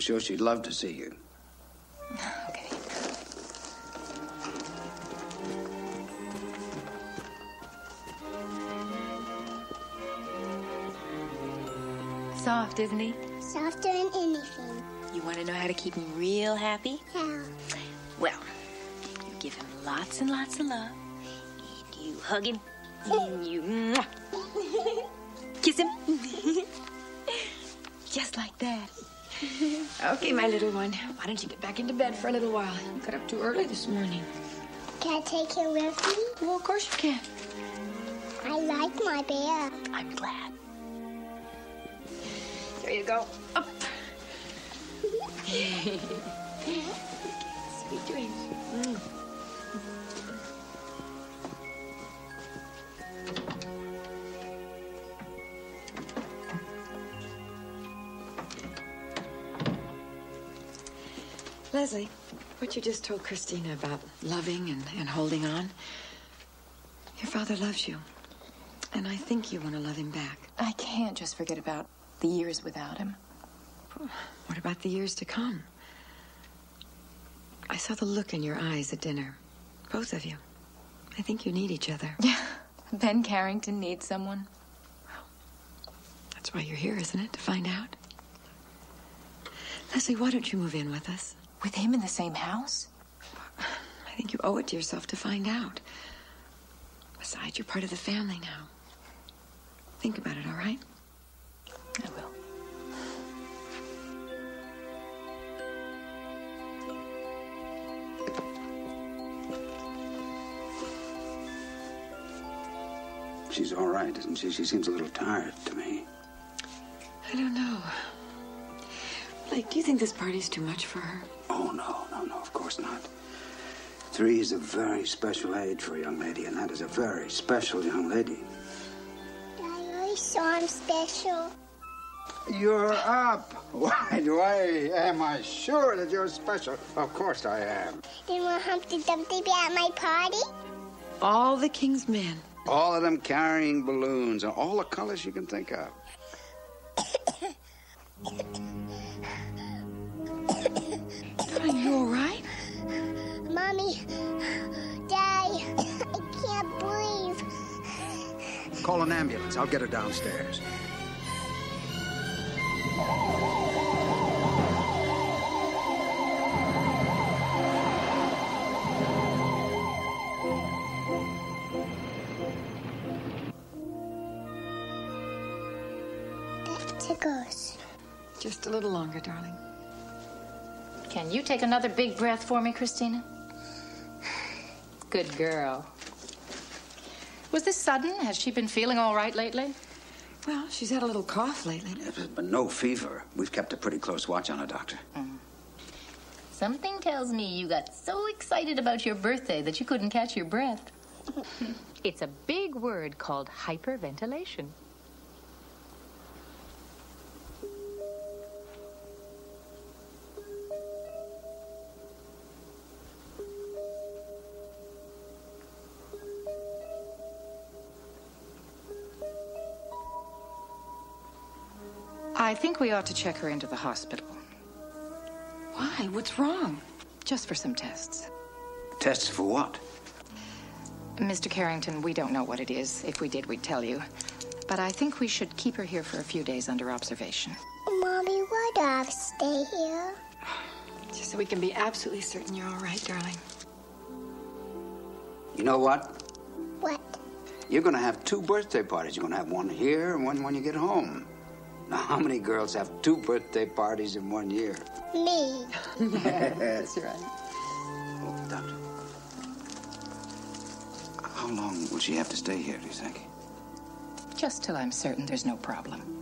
I'm sure she'd love to see you. Okay. Soft, isn't he? Softer than anything. You want to know how to keep him real happy? Yeah. Well, you give him lots and lots of love. And you hug him. And you mwah, kiss him. Just like that. Okay, my little one. Why don't you get back into bed for a little while? You got up too early this morning. Can I take you with me? Well, of course you can. I like my bear. I'm glad. There you go. Up. Sweet dreams. Mm. Leslie, what you just told Krystina about loving and, and holding on, your father loves you. And I think you want to love him back. I can't just forget about the years without him. What about the years to come? I saw the look in your eyes at dinner. Both of you. I think you need each other. Yeah. Ben Carrington needs someone. That's why you're here, isn't it? To find out? Leslie, why don't you move in with us? With him in the same house? I think you owe it to yourself to find out. Besides, you're part of the family now. Think about it, all right? I will. She's all right, isn't she? She seems a little tired to me. I don't know. Blake, do you think this party's too much for her? Oh, no, no, no, of course not. Three is a very special age for a young lady, and that is a very special young lady. I always saw I'm special. You're up. Why do I? Am I sure that you're special? Of course I am. Then will Humpty Dumpty be at my party? All the king's men. All of them carrying balloons and all the colors you can think of. Mm. Are you all right? Mommy, Daddy, I can't breathe. Call an ambulance. I'll get her downstairs. That's a ghost. Just a little longer, darling. Can you take another big breath for me, Krystina? Good girl. Was this sudden? Has she been feeling all right lately? Well, she's had a little cough lately. But no fever. We've kept a pretty close watch on her, Doctor. Mm. Something tells me you got so excited about your birthday that you couldn't catch your breath. It's a big word called hyperventilation. I think we ought to check her into the hospital. Why? What's wrong? Just for some tests. Tests for what? Mr. Carrington, we don't know what it is. If we did, we'd tell you. But I think we should keep her here for a few days under observation. Mommy, why do I have to stay here? Just so we can be absolutely certain you're all right, darling. You know what? What? You're going to have two birthday parties. You're going to have one here and one when you get home. Now, how many girls have two birthday parties in one year? Me. That's right. Oh, Doctor. How long will she have to stay here, do you think? Just till I'm certain there's no problem.